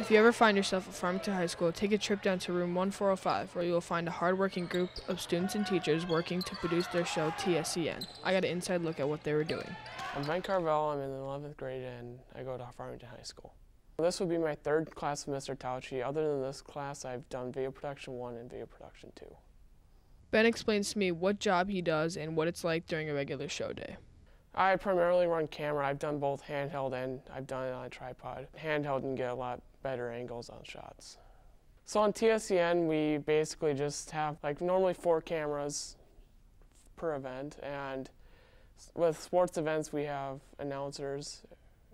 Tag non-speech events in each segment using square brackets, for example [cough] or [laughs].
If you ever find yourself at Farmington High School, take a trip down to room 1405 where you will find a hardworking group of students and teachers working to produce their show TSCN. I got an inside look at what they were doing. I'm Ben Carvel, I'm in the 11th grade and I go to Farmington High School. This would be my third class with Mr. Tauchi. Other than this class, I've done video production 1 and video production 2. Ben explains to me what job he does and what it's like during a regular show day. I primarily run camera. I've done both handheld and I've done it on a tripod. Handheld can get a lot better angles on shots. So on TSCN, we basically just have like normally four cameras per event, and with sports events, we have announcers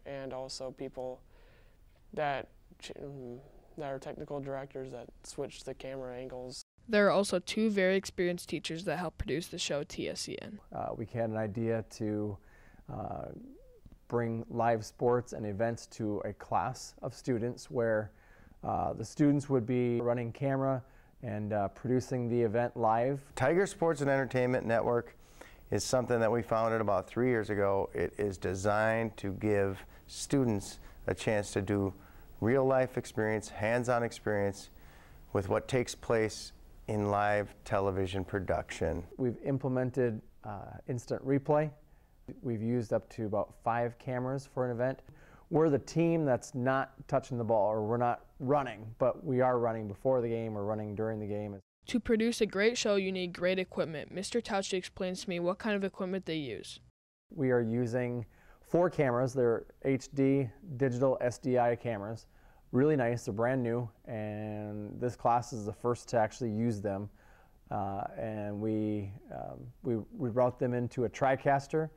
and also people that mm, that are technical directors that switch the camera angles. There are also two very experienced teachers that help produce the show TSCN. Uh, we had an idea to uh, bring live sports and events to a class of students where uh, the students would be running camera and uh, producing the event live. Tiger Sports and Entertainment Network is something that we founded about three years ago. It is designed to give students a chance to do real life experience, hands-on experience with what takes place in live television production. We've implemented uh, instant replay We've used up to about five cameras for an event. We're the team that's not touching the ball or we're not running, but we are running before the game or running during the game. To produce a great show, you need great equipment. Mr. Tauchi explains to me what kind of equipment they use. We are using four cameras. They're HD digital SDI cameras. Really nice. They're brand new, and this class is the first to actually use them. Uh, and we, um, we, we route them into a TriCaster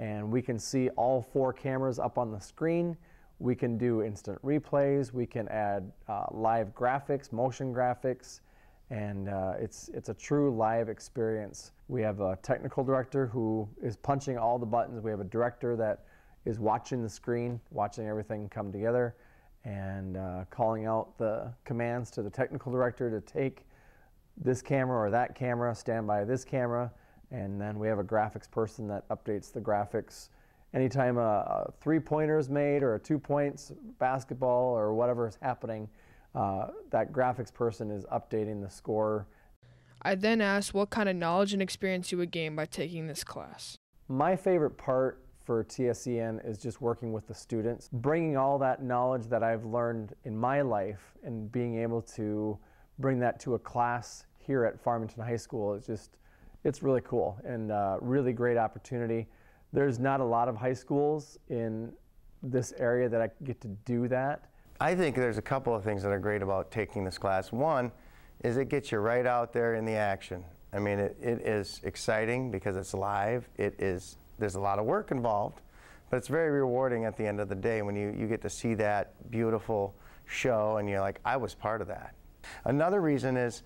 and we can see all four cameras up on the screen. We can do instant replays. We can add uh, live graphics, motion graphics, and uh, it's, it's a true live experience. We have a technical director who is punching all the buttons. We have a director that is watching the screen, watching everything come together, and uh, calling out the commands to the technical director to take this camera or that camera, stand by this camera, and then we have a graphics person that updates the graphics. Anytime a, a three-pointer is made or a two points basketball or whatever is happening, uh, that graphics person is updating the score. I then asked what kind of knowledge and experience you would gain by taking this class. My favorite part for TSCN is just working with the students, bringing all that knowledge that I've learned in my life and being able to bring that to a class here at Farmington High School is just it's really cool and uh, really great opportunity. There's not a lot of high schools in this area that I get to do that. I think there's a couple of things that are great about taking this class. One is it gets you right out there in the action. I mean, it, it is exciting because it's live. It is, there's a lot of work involved, but it's very rewarding at the end of the day when you, you get to see that beautiful show and you're like, I was part of that. Another reason is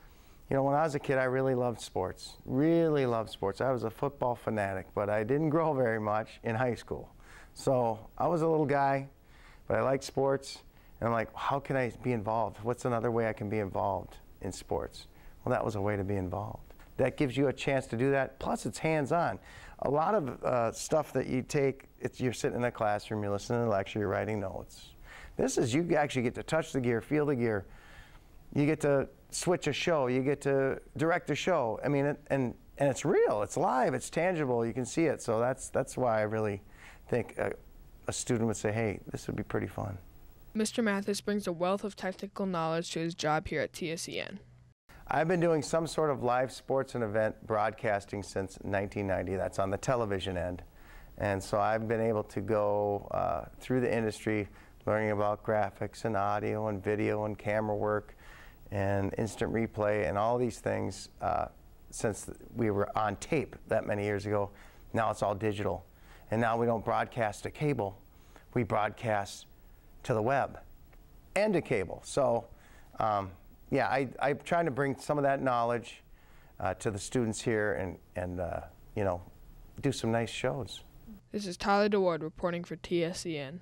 you know, when I was a kid, I really loved sports. Really loved sports. I was a football fanatic, but I didn't grow [laughs] very much in high school. So I was a little guy, but I liked sports. And I'm like, how can I be involved? What's another way I can be involved in sports? Well, that was a way to be involved. That gives you a chance to do that. Plus, it's hands-on. A lot of uh, stuff that you take, it's, you're sitting in a classroom, you're listening to a lecture, you're writing notes. This is you actually get to touch the gear, feel the gear. You get to switch a show, you get to direct a show. I mean, it, and and it's real, it's live, it's tangible. You can see it. So that's that's why I really think a, a student would say, "Hey, this would be pretty fun." Mr. Mathis brings a wealth of technical knowledge to his job here at TSCN. I've been doing some sort of live sports and event broadcasting since 1990. That's on the television end. And so I've been able to go uh, through the industry learning about graphics and audio and video and camera work and instant replay and all these things uh, since we were on tape that many years ago. Now it's all digital. And now we don't broadcast to cable, we broadcast to the web and to cable. So, um, yeah, I, I'm trying to bring some of that knowledge uh, to the students here and, and uh, you know, do some nice shows. This is Tyler DeWaard reporting for TSCN.